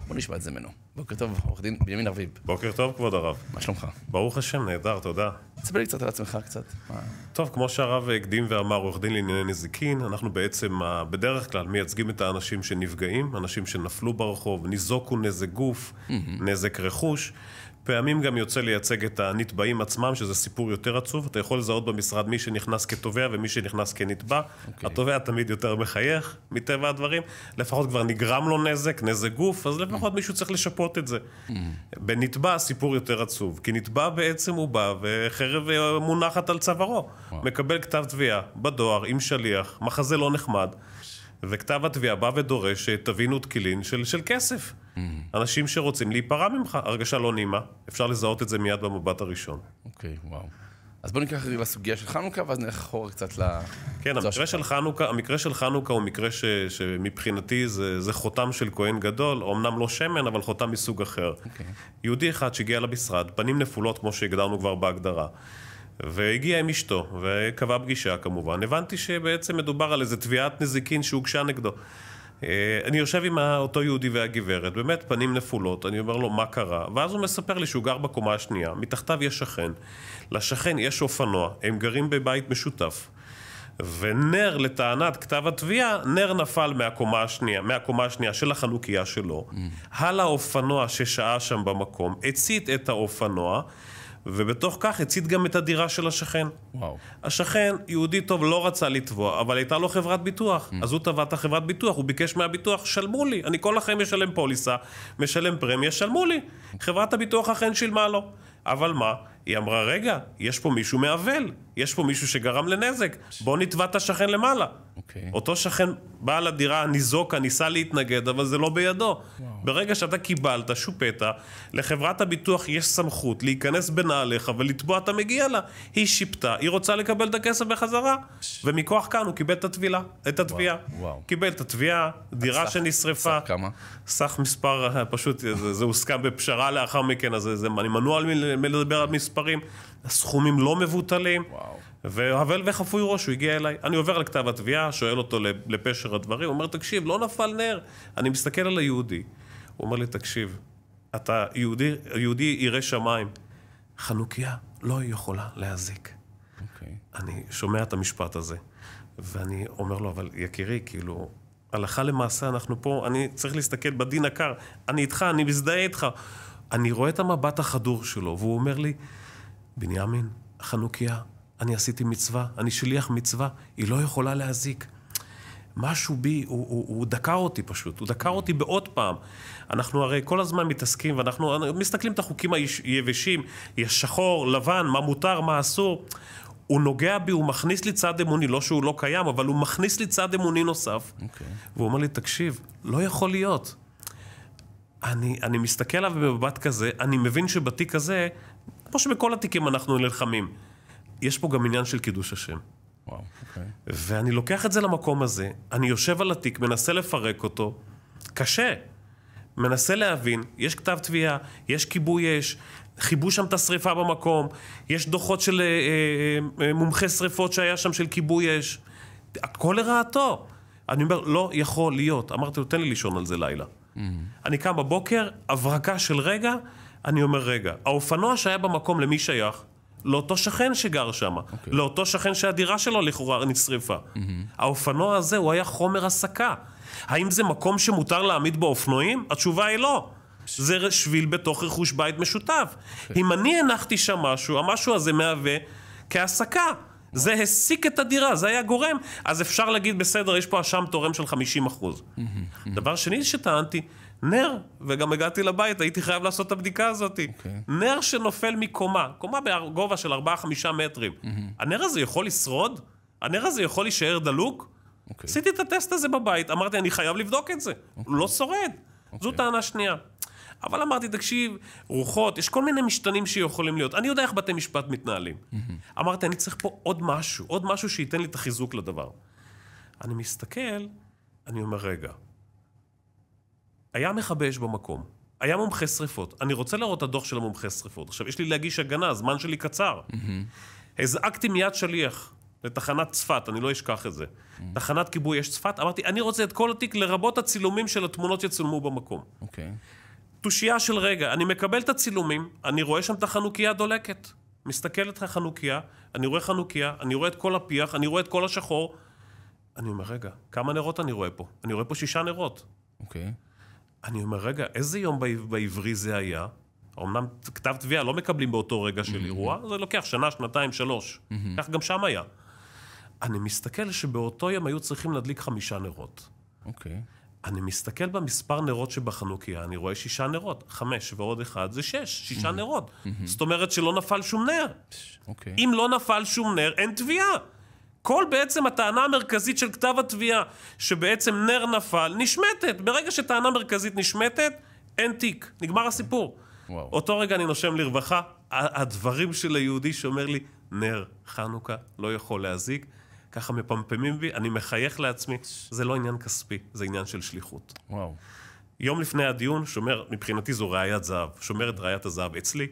Speaker 2: בוא נשמע את זה ממנו. בוקר טוב, עורך דין בנימין ארביב.
Speaker 3: בוקר טוב, כבוד הרב.
Speaker 2: מה שלומך?
Speaker 3: ברוך השם, נהדר, תודה.
Speaker 2: תספר לי קצת על עצמך קצת. מה...
Speaker 3: טוב, כמו שהרב הקדים ואמר, עורך דין לענייני נזיקין, אנחנו בעצם בדרך כלל מייצגים את האנשים שנפגעים, אנשים שנפלו ברחוב, ניזוקו נזק גוף, mm-hmm. נזק רכוש. פעמים גם יוצא לייצג את הנתבעים עצמם, שזה סיפור יותר עצוב. אתה יכול לזהות במשרד מי שנכנס כתובע ומי שנכנס כנתבע. Okay. אוקיי. התובע תמיד יותר מחייך, מטבע הדברים. לפחות כבר נגרם לו נזק, נזק גוף, אז לפחות mm. מישהו צריך לשפות את זה. Mm. בנתבע הסיפור יותר עצוב, כי נתבע בעצם הוא בא וחרב אה, מונחת על צווארו. Wow. מקבל כתב תביעה בדואר עם שליח, מחזה לא נחמד. וכתב התביעה בא ודורש שתבינו תקילין של, של כסף. Mm-hmm. אנשים שרוצים להיפרע ממך, הרגשה לא נעימה, אפשר לזהות את זה מיד במבט הראשון.
Speaker 2: אוקיי, okay, וואו. אז בוא ניקח לסוגיה של חנוכה, ואז נלך אחורה קצת ל...
Speaker 3: כן, המקרה של, חנוכה, המקרה של חנוכה הוא מקרה ש, שמבחינתי זה, זה חותם של כהן גדול, אמנם לא שמן, אבל חותם מסוג אחר. Okay. אוקיי. יהודי אחד שהגיע למשרד, פנים נפולות, כמו שהגדרנו כבר בהגדרה. והגיע עם אשתו, וקבע פגישה כמובן. הבנתי שבעצם מדובר על איזה תביעת נזיקין שהוגשה נגדו. אה, אני יושב עם אותו יהודי והגברת, באמת פנים נפולות, אני אומר לו מה קרה, ואז הוא מספר לי שהוא גר בקומה השנייה, מתחתיו יש שכן, לשכן יש אופנוע, הם גרים בבית משותף. ונר, לטענת כתב התביעה, נר נפל מהקומה השנייה, מהקומה השנייה של החנוכיה שלו. Mm. על האופנוע ששהה שם במקום, הצית את האופנוע, ובתוך כך הצית גם את הדירה של השכן. וואו. השכן, יהודי טוב, לא רצה לתבוע, אבל הייתה לו חברת ביטוח. Mm. אז הוא תבע את החברת ביטוח, הוא ביקש מהביטוח, שלמו לי, אני כל החיים משלם פוליסה, משלם פרמיה, שלמו לי. חברת הביטוח אכן שילמה לו. אבל מה? היא אמרה, רגע, יש פה מישהו מעוול, יש פה מישהו שגרם לנזק, בוא נתבע את השכן למעלה. Okay. אוקיי. אותו שכן, בעל הדירה, ניזוקה, ניסה להתנגד, אבל זה לא בידו. Wow. ברגע שאתה קיבלת, שופט, לחברת הביטוח יש סמכות להיכנס בנעליך ולתבוע את המגיע לה. היא שיפטה, היא רוצה לקבל את הכסף בחזרה, ומכוח כאן הוא קיבל את התביעה. את התביעה. Wow. Wow. קיבל את התביעה, דירה סך, שנשרפה. סך כמה? סך מספר, פשוט, זה, זה הוסכם בפשרה לאחר מכן, אז זה, אני מנוע מלדבר על מספרים. הסכומים לא מבוטלים. וואו. והבל וחפוי ראש, הוא הגיע אליי. אני עובר על כתב התביעה, שואל אותו לפשר הדברים, הוא אומר, תקשיב, לא נפל נר. אני מסתכל על היהודי. הוא אומר לי, תקשיב, אתה יהודי, יהודי ירא שמיים. חנוכיה לא יכולה להזיק. Okay. אוקיי. אני שומע את המשפט הזה, ואני אומר לו, אבל יקירי, כאילו, הלכה למעשה אנחנו פה, אני צריך להסתכל בדין הקר, אני איתך, אני מזדהה איתך. אני רואה את המבט החדור שלו, והוא אומר לי, בנימין, חנוכיה, אני עשיתי מצווה, אני שליח מצווה, היא לא יכולה להזיק. משהו בי, הוא, הוא, הוא דקר אותי פשוט, הוא דקר אותי בעוד פעם. אנחנו הרי כל הזמן מתעסקים ואנחנו מסתכלים את החוקים היבשים, יש שחור, לבן, מה מותר, מה אסור. הוא נוגע בי, הוא מכניס לי צד אמוני, לא שהוא לא קיים, אבל הוא מכניס לי צד אמוני נוסף.
Speaker 2: אוקיי.
Speaker 3: והוא אומר לי, תקשיב, לא יכול להיות. אני, אני מסתכל עליו במבט כזה, אני מבין שבתיק הזה, כמו שבכל התיקים אנחנו נלחמים, יש פה גם עניין של קידוש השם.
Speaker 2: וואו, אוקיי.
Speaker 3: ואני לוקח את זה למקום הזה, אני יושב על התיק, מנסה לפרק אותו, קשה. מנסה להבין, יש כתב תביעה, יש כיבוי אש, חיבו שם את השריפה במקום, יש דוחות של אה, אה, אה, מומחי שריפות שהיה שם של כיבוי אש. הכל לרעתו. אני אומר, לא יכול להיות. אמרתי לו, תן לי לישון על זה לילה. אני קם בבוקר, הברקה של רגע, אני אומר, רגע, האופנוע שהיה במקום למי שייך? לאותו שכן שגר שם, okay. לאותו שכן שהדירה שלו לכאורה נשרפה. Mm-hmm. האופנוע הזה, הוא היה חומר הסקה. האם זה מקום שמותר להעמיד בו אופנועים? התשובה היא לא. זה שביל בתוך רכוש בית משותף. Okay. אם אני הנחתי שם משהו, המשהו הזה מהווה כהסקה. זה הסיק את הדירה, זה היה גורם. אז אפשר להגיד, בסדר, יש פה אשם תורם של 50 אחוז. דבר שני שטענתי, נר, וגם הגעתי לבית, הייתי חייב לעשות את הבדיקה הזאת. Okay. נר שנופל מקומה, קומה בגובה של 4-5 מטרים. הנר הזה יכול לשרוד? הנר הזה יכול להישאר דלוק?
Speaker 2: אוקיי.
Speaker 3: עשיתי את הטסט הזה בבית, אמרתי, אני חייב לבדוק את זה. הוא לא שורד. זו טענה שנייה. אבל אמרתי, תקשיב, רוחות, יש כל מיני משתנים שיכולים להיות. אני יודע איך בתי משפט מתנהלים. אמרתי, אני צריך פה עוד משהו, עוד משהו שייתן לי את החיזוק לדבר. אני מסתכל, אני אומר, רגע, היה מכבי אש במקום, היה מומחה שריפות, אני רוצה לראות את הדוח של המומחה שריפות. עכשיו, יש לי להגיש הגנה, הזמן שלי קצר. הזעקתי מיד שליח לתחנת צפת, אני לא אשכח את זה. תחנת כיבוי אש צפת, אמרתי, אני רוצה את כל התיק, לרבות הצילומים של התמונות שצולמו במקום.
Speaker 2: אוקיי.
Speaker 3: תושייה של רגע, אני מקבל את הצילומים, אני רואה שם את החנוכיה דולקת. מסתכל את החנוכיה, אני רואה חנוכיה, אני רואה את כל הפיח, אני רואה את כל השחור. אני אומר, רגע, כמה נרות אני רואה פה? אני רואה פה שישה נרות.
Speaker 2: אוקיי.
Speaker 3: אני אומר, רגע, איזה יום בעב- בעברי זה היה? אמנם כתב תביעה לא מקבלים באותו רגע של אירוע, זה לוקח שנה, שנתיים, שלוש. כך גם שם היה. אני מסתכל שבאותו יום היו צריכים להדליק חמישה נרות.
Speaker 2: אוקיי.
Speaker 3: אני מסתכל במספר נרות שבחנוכיה, אני רואה שישה נרות. חמש ועוד אחד זה שש, שישה נרות. זאת אומרת שלא נפל שום נר.
Speaker 2: אוקיי.
Speaker 3: אם לא נפל שום נר, אין תביעה. כל בעצם הטענה המרכזית של כתב התביעה, שבעצם נר נפל, נשמטת. ברגע שטענה מרכזית נשמטת, אין תיק. נגמר הסיפור.
Speaker 2: וואו.
Speaker 3: אותו רגע אני נושם לרווחה. הדברים של היהודי שאומר לי, נר חנוכה לא יכול להזיק, ככה מפמפמים בי, אני מחייך לעצמי. זה לא עניין כספי, זה עניין של שליחות.
Speaker 2: וואו.
Speaker 3: יום לפני הדיון, שומר, מבחינתי זו ראיית זהב, שומר את ראיית הזהב אצלי.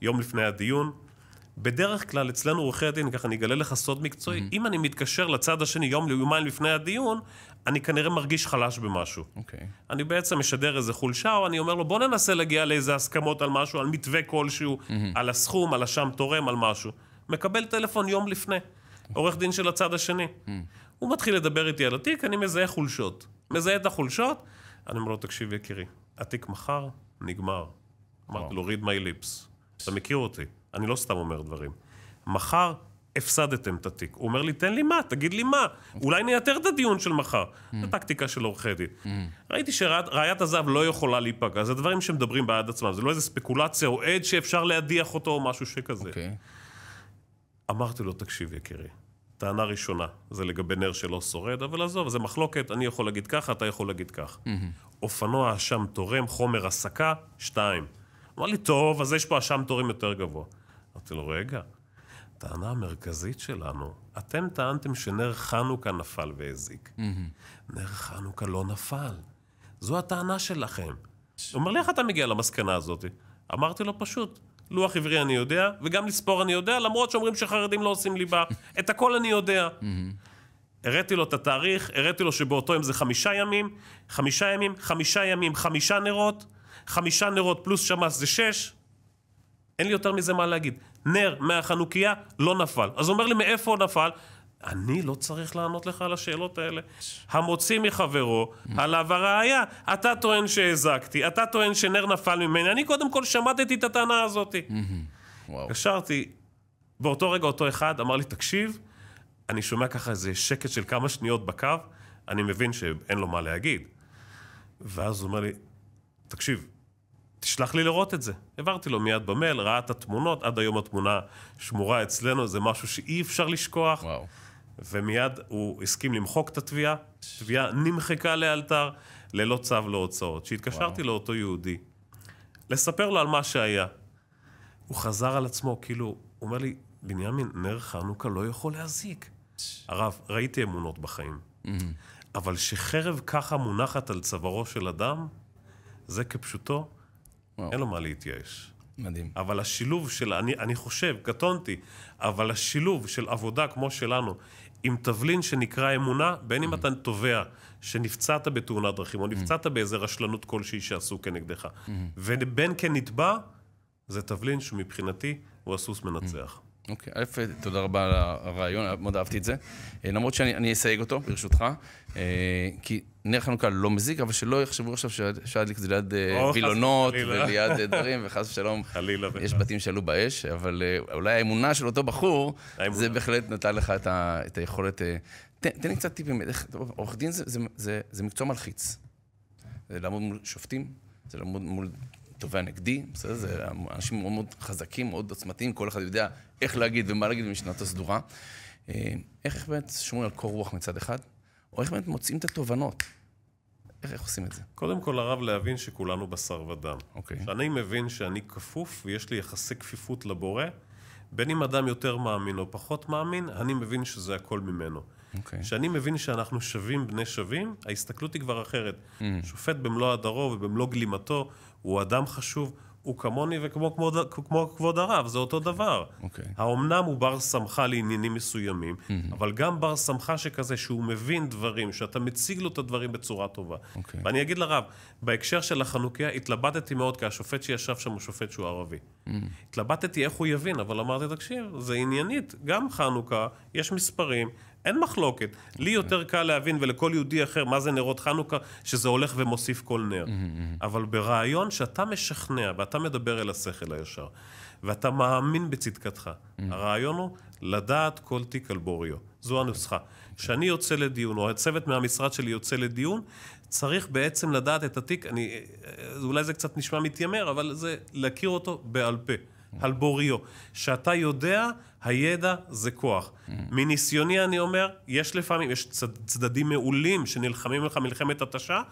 Speaker 3: יום לפני הדיון, בדרך כלל אצלנו עורכי הדין, ככה אני אגלה לך סוד מקצועי, mm-hmm. אם אני מתקשר לצד השני יום ליומיים לפני הדיון, אני כנראה מרגיש חלש במשהו.
Speaker 2: אוקיי.
Speaker 3: אני בעצם משדר איזה חולשה, או אני אומר לו, בוא ננסה להגיע לאיזה הסכמות על משהו, על מתווה כלשהו, mm-hmm. על הסכום, על השם תורם, על משהו. מקבל טלפון יום לפני, עורך דין של הצד השני. Mm-hmm. הוא מתחיל לדבר איתי על התיק, אני מזהה חולשות. מזהה את החולשות, אני אומר לו, תקשיב יקירי, התיק מחר, נגמר. אמרתי לו, read my lips. אתה מכיר אותי, אני לא סתם אומר דברים. מחר הפסדתם את התיק. הוא אומר לי, תן לי מה, תגיד לי מה. אולי נייתר את הדיון של מחר. זו טקטיקה של עורכי דין. ראיתי שראיית הזהב לא יכולה להיפגע. זה דברים שמדברים בעד עצמם. זה לא איזה ספקולציה או עד שאפשר להדיח אותו או משהו שכזה.
Speaker 2: אוקיי.
Speaker 3: אמרתי לו, תקשיב יקירי, טענה ראשונה, זה לגבי נר שלא שורד, אבל עזוב, זה מחלוקת, אני יכול להגיד ככה, אתה יכול להגיד כך. אופנוע אשם תורם, חומר הסקה, שתיים. אמר לי, טוב, אז יש פה אשם תורם יותר גבוה. אמרתי לו, רגע, הטענה המרכזית שלנו, אתם טענתם שנר חנוכה נפל והזיק. נר חנוכה לא נפל. זו הטענה שלכם. הוא אומר לי, איך אתה מגיע למסקנה הזאת? אמרתי לו, פשוט, לוח עברי אני יודע, וגם לספור אני יודע, למרות שאומרים שחרדים לא עושים ליבה. [LAUGHS] את הכל אני יודע. הראיתי לו את התאריך, הראיתי לו שבאותו יום זה חמישה ימים, חמישה ימים, חמישה ימים, חמישה נרות, חמישה נרות פלוס שמס זה שש. אין לי יותר מזה מה להגיד. נר מהחנוכיה לא נפל. אז הוא אומר לי, מאיפה הוא נפל? אני לא צריך לענות לך על השאלות האלה. המוציא מחברו, עליו הראייה. אתה טוען שהזקתי, אתה טוען שנר נפל ממני, אני קודם כל שמטתי את הטענה הזאת. התקשרתי, באותו רגע אותו אחד אמר לי, תקשיב, אני שומע ככה איזה שקט של כמה שניות בקו, אני מבין שאין לו מה להגיד. ואז הוא אומר לי, תקשיב, תשלח לי לראות את זה. העברתי לו מיד במייל, ראה את התמונות, עד היום התמונה שמורה אצלנו, זה משהו שאי אפשר לשכוח.
Speaker 2: וואו.
Speaker 3: ומיד הוא הסכים למחוק את התביעה, תביעה נמחקה לאלתר, ללא צו להוצאות. כשהתקשרתי לאותו יהודי, לספר לו על מה שהיה, הוא חזר על עצמו, כאילו, הוא אומר לי, בנימין, נר חנוכה לא יכול להזיק. הרב, ראיתי אמונות בחיים, אבל שחרב ככה מונחת על צווארו של אדם, זה כפשוטו,
Speaker 2: וואו.
Speaker 3: אין לו מה להתייאש.
Speaker 2: מדהים.
Speaker 3: אבל השילוב של, אני, אני חושב, קטונתי, אבל השילוב של עבודה כמו שלנו, עם תבלין שנקרא אמונה, בין אם אתה תובע שנפצעת בתאונת דרכים, או נפצעת באיזה רשלנות כלשהי שעשו כנגדך, ובין כנתבע, זה תבלין שמבחינתי הוא הסוס מנצח.
Speaker 2: אוקיי, א', תודה רבה על הרעיון, מאוד אהבתי את זה. אה, למרות שאני אני אסייג אותו, ברשותך, אה, כי נר חנוכה לא מזיק, אבל שלא יחשבו עכשיו ש- אפשר להדליק את זה ליד אה, וילונות. וליד [LAUGHS] דברים, וחס ושלום, יש. בתים שעלו באש, אבל אולי האמונה של אותו בחור. זה בהחלט נתן לך את היכולת... תן לי קצת טיפים, עורך דין זה- זה- זה- זה מקצוע מלחיץ. זה לעמוד מול שופטים, זה לעמוד מול תובע נגדי, בסדר? זה אנשים מאוד מאוד חזקים, מאוד עוצמתיים, כל אחד יודע איך להגיד ומה להגיד במשנתו סדורה. אה, איך, באמת שומרים על קור רוח מצד אחד, או איך באמת מוצאים את התובנות? איך, איך עושים את זה?
Speaker 3: קודם כל, הרב, להבין שכולנו בשר ודם.
Speaker 2: אוקיי.
Speaker 3: שאני מבין שאני כפוף ויש לי יחסי כפיפות לבורא, בין אם אדם יותר מאמין או פחות מאמין, אני מבין שזה הכל ממנו.
Speaker 2: אוקיי.
Speaker 3: כשאני מבין שאנחנו שווים בני שווים, ההסתכלות היא כבר אחרת.
Speaker 2: Mm.
Speaker 3: שופט במלוא הדרו ובמלוא גלימתו, הוא אדם חשוב, הוא כמוני וכמו כבוד, כמו כבוד הרב, זה אותו דבר.
Speaker 2: אוקיי.
Speaker 3: האומנם הוא בר סמכה לעניינים מסוימים, אבל גם בר סמכה שכזה שהוא מבין דברים, שאתה מציג לו את הדברים בצורה טובה.
Speaker 2: אוקיי.
Speaker 3: ואני אגיד לרב, בהקשר של החנוכיה התלבטתי מאוד, כי השופט שישב שם הוא שופט שהוא ערבי. התלבטתי איך הוא יבין, אבל אמרתי, תקשיב, זה עניינית, גם חנוכה, יש מספרים, אין מחלוקת. לי יותר קל להבין, ולכל יהודי אחר, מה זה נרות חנוכה, שזה הולך ומוסיף כל נר. אבל ברעיון שאתה משכנע, ואתה מדבר אל השכל הישר, ואתה מאמין בצדקתך, הרעיון הוא לדעת כל תיק על בוריו. זו הנוסחה. כשאני יוצא לדיון, או הצוות מהמשרד שלי יוצא לדיון, צריך בעצם לדעת את התיק, אני, אולי זה קצת נשמע מתיימר, אבל זה להכיר אותו בעל פה. על בוריו. שאתה יודע, הידע זה כוח. מניסיוני אני אומר, יש לפעמים, יש צד, צדדים מעולים שנלחמים לך מלחמת התשה,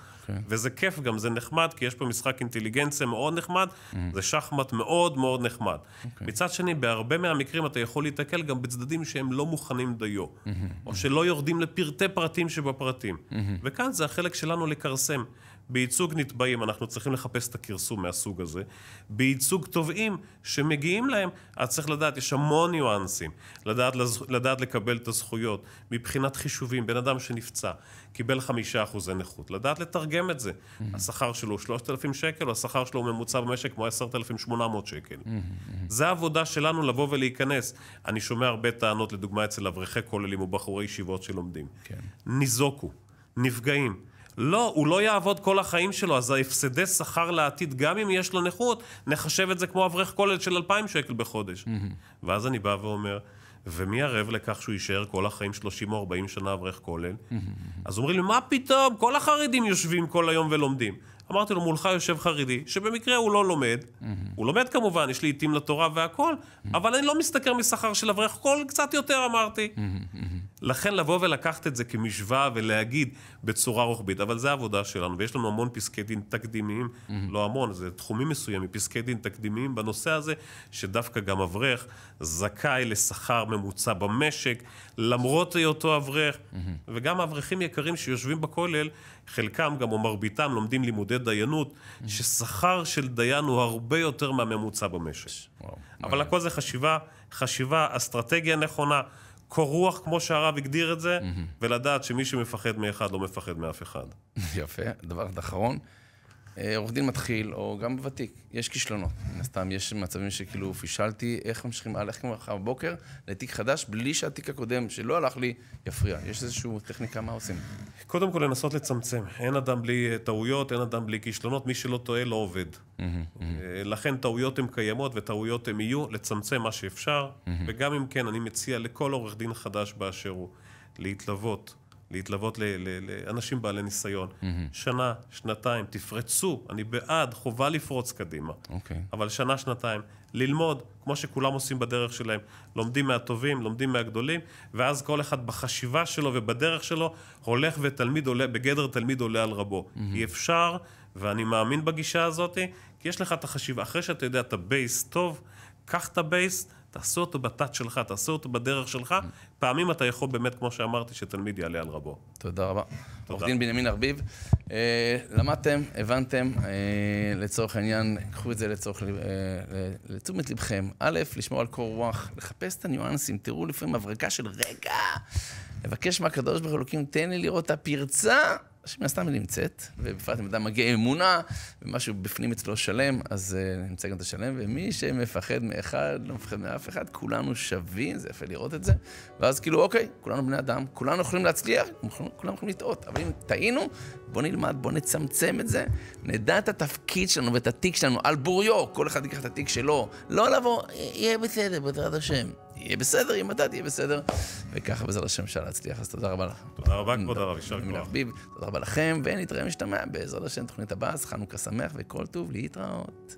Speaker 3: וזה כיף גם, זה נחמד, כי יש פה משחק אינטליגנציה מאוד נחמד, זה שחמט מאוד מאוד נחמד. מצד שני, בהרבה מהמקרים אתה יכול להתקל גם בצדדים שהם לא מוכנים דיו, או שלא יורדים לפרטי פרטים שבפרטים. וכאן זה החלק שלנו לכרסם. בייצוג נתבעים אנחנו צריכים לחפש את הכרסום מהסוג הזה. בייצוג תובעים שמגיעים להם, אז צריך לדעת, יש המון ניואנסים. לדעת, לדעת לקבל את הזכויות. מבחינת חישובים, בן אדם שנפצע, קיבל חמישה אחוזי נכות. לדעת לתרגם את זה. השכר שלו הוא 3,000 שקל, או השכר שלו הוא ממוצע במשק כמו 10,800 שקל. זה העבודה שלנו לבוא ולהיכנס. אני שומע הרבה טענות, לדוגמה אצל אברכי כוללים או בחורי ישיבות שלומדים.
Speaker 2: כן.
Speaker 3: ניזוקו, נפגעים. לא, הוא לא יעבוד כל החיים שלו, אז ההפסדי שכר לעתיד, גם אם יש לו נכות, נחשב את זה כמו אברך כולל של 2,000 שקל בחודש. ואז אני בא ואומר, ומי ערב לכך שהוא יישאר כל החיים 30 או 40 שנה אברך כולל? אז אומרים לי, מה פתאום? כל החרדים יושבים כל היום ולומדים. אמרתי לו, מולך יושב חרדי, שבמקרה הוא לא לומד. הוא לומד כמובן, יש לי עיתים לתורה והכל, אבל אני לא משתכר משכר של אברך קול, קצת יותר אמרתי. לכן לבוא ולקחת את זה כמשוואה ולהגיד בצורה רוחבית, אבל זה העבודה שלנו, ויש לנו המון פסקי דין תקדימיים, לא המון, זה תחומים מסוימים, פסקי דין תקדימיים בנושא הזה, שדווקא גם אברך זכאי לשכר ממוצע במשק, למרות היותו אברך, וגם אברכים יקרים שיושבים בכולל, חלקם גם או מרביתם לומדים לימודי דיינות, ששכר של דיין הוא הרבה יותר מהממוצע במשק.
Speaker 2: וואו.
Speaker 3: אבל הכל זה חשיבה, חשיבה, אסטרטגיה נכונה, קור רוח, כמו שהרב הגדיר את זה, ולדעת שמי שמפחד מאחד לא מפחד מאף אחד. [LAUGHS]
Speaker 2: יפה. דבר אחרון, עורך דין מתחיל, או גם ותיק, יש כישלונות. מן הסתם, יש מצבים שכאילו פישלתי, איך ממשיכים הלאה, איך מחר בבוקר לתיק חדש, בלי שהתיק הקודם, שלא הלך לי, יפריע. יש איזושהי טכניקה, מה עושים?
Speaker 3: קודם כל לנסות לצמצם. אין אדם בלי אה, טעויות, אין אדם בלי כישלונות, מי שלא טועה לא עובד. אה, לכן טעויות הן קיימות וטעויות הן יהיו, לצמצם מה שאפשר, וגם אם כן, אני מציע לכל עורך דין חדש באשר הוא, להתלוות, להתלוות לאנשים בעלי ניסיון. שנה, שנתיים, תפרצו, אני בעד, חובה לפרוץ קדימה.
Speaker 2: אוקיי.
Speaker 3: אבל שנה, שנתיים, ללמוד, כמו שכולם עושים בדרך שלהם. לומדים מהטובים, לומדים מהגדולים, ואז כל אחד בחשיבה שלו ובדרך שלו הולך ותלמיד עולה, בגדר תלמיד עולה על רבו. אי אפשר, ואני מאמין בגישה הזאת, כי יש לך את החשיבה. אחרי שאתה יודע את ה base טוב, קח את ה base, תעשה אותו ב touch שלך, תעשה אותו בדרך שלך. פעמים אתה יכול באמת, כמו שאמרתי, שתלמיד יעלה על רבו.
Speaker 2: תודה רבה. עורך דין בנימין ארביב, אה, למדתם, הבנתם, אה, לצורך העניין, קחו את זה לצורך, אה, לתשומת לבכם. א', לשמור על קור רוח, לחפש את הניואנסים, תראו לפעמים הברקה של רגע, לבקש מהקדוש ברוך הוא תן לי לראות את הפרצה. שמן הסתם היא נמצאת, ובפרט אם אדם מגיע עם אמונה, ומשהו בפנים אצלו שלם, אז uh, נמצא גם את השלם, ומי שמפחד מאחד, לא מפחד מאף אחד, כולנו שווים, זה יפה לראות את זה, ואז כאילו, אוקיי, כולנו בני אדם, כולנו יכולים להצליח, כולנו יכולים לטעות, אבל אם טעינו, בוא נלמד, בוא נצמצם את זה, נדע את התפקיד שלנו ואת התיק שלנו על בוריו, כל אחד ייקח את התיק שלו, לא לבוא, יהיה בסדר, בעזרת השם. יהיה בסדר, אם אתה תהיה בסדר, וככה בעזרת השם אפשר להצליח, אז תודה רבה לך.
Speaker 3: תודה רבה, כבוד הרב, יישר כוח.
Speaker 2: תודה רבה לכם, ונתראה משתמע בעזרת השם תוכנית הבאה, אז חנוכה שמח וכל טוב להתראות.